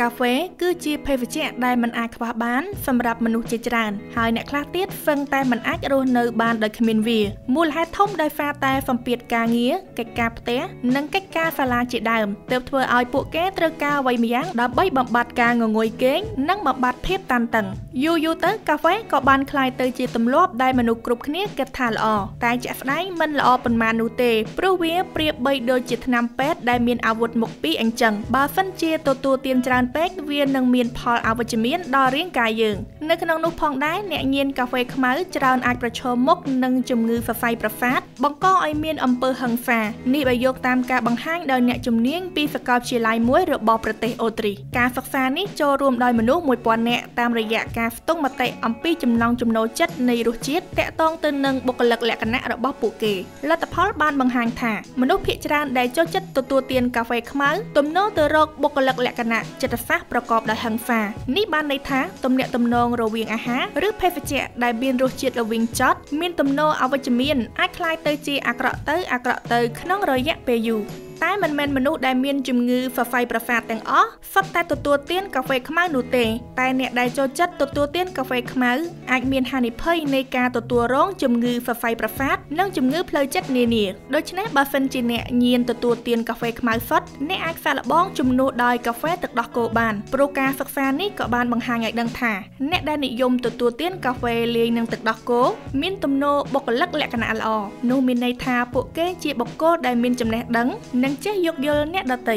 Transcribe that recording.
កាហ្វេគឺជាភេសជ្ជៈដែលមិនអាចខ្វះបានសម្រាប់មនុស្សជាច្រើនហើយអ្នកខ្លះទៀតហ្វឹងតែមិនអាចរស់នៅបានដោយគ្មានវាមូលហេតុធំដោយសារតែសម្ពាធការងារកិច្ចការផ្ទះនិងកិច្ចការសាលាជាដើមទើបធ្វើឲ្យពួកគេត្រូវការអ្វីម្យ៉ាងដើម្បីបំបត្តិការងងុយគេងនិងបំបត្តិភាពតានតឹងយូរយូរទៅកាហ្វេក៏បានក្លាយទៅជាទម្លាប់ដែលមនុស្សគ្រប់គ្នាគិតថាល្អតែជាក់ស្ដែងមិនល្អប៉ុន្មាននោះទេព្រោះវាប្រៀបបីដូចជាថ្នាំពេទ្យដែលមានអាវុធមុខពីរអញ្ចឹងបើសិនជាទទួលទានច្រើនពេកវានឹងមានផលអវិជ្ជមានដល់រាងកាយយើងនៅក្នុងនោះផងដែរអ្នកញៀនកាហ្វេខ្មៅច្រើនអាចប្រឈមមុខនឹងជំងឺសរសៃប្រសាទបង្កឲ្យមានអំពើហិង្សានេះបើយកតាមការបង្ហាញដោយអ្នកជំនាញពីសាកលវិទ្យាល័យមួយរបស់ប្រទេសអូទ្រីការសិក្សានេះចូលរួមដោយមនុស្ស1000នាក់តាមរយៈការស្ទង់មតិអំពីចំណង់ចំណូលចិត្តនៃរសជាតិតាក់ទងទៅនឹងបុគ្គលិកលក្ខណៈរបស់ពួកគេលទ្ធផលបានបង្ហាញថាមនុស្សភាគច្រើនដែលចូលចិត្តទទួលទានកាហ្វេខ្មៅទំនោរទៅរកបុគ្គលិកលក្ខណៈចិត្តសាស្ត្រប្រកបដោយហិង្សានេះបានន័យថាទំនាក់ទំនងរវាងអាហារឬភេសជ្ជៈដែលមានរសជាតិល្វីងចត់មានទំនោរអវិជ្ជមានអាចคล้ายទៅជាអាក្រក់ទៅអាក្រក់ទៅក្នុងរយៈពេលយូរ តែមិនមែនមនុស្សដែលមានជំងឺសរសៃប្រសាទទាំងអស់សុទ្ធតែទទួលទានកាហ្វេខ្មៅនោះទេតែអ្នកដែលចូលចិត្តទទួលទានកាហ្វេខ្មៅអាចមានហានិភ័យនៃការទទួលរងជំងឺសរសៃប្រសាទនិងជំងឺផ្លូវចិត្តនានាដូច្នេះបើសិនជាអ្នកញៀនទទួលទានកាហ្វេខ្មៅសុទ្ធអ្នកអាចសាកល្បងជំនួសដោយកាហ្វេទឹកដោះគោបានព្រោះការសិក្សានេះក៏បានបង្ហាញឲ្យដឹងថាអ្នកដែលនិយមទទួលទានកាហ្វេលាយនឹងទឹកដោះគោមានទំនោរបុគ្គលិកលក្ខណៈល្អនោះមានន័យថាពួកគេជាបុគ្គលដែលមានចំណេះដឹងនិងចេះយោគយល់អ្នកដទៃ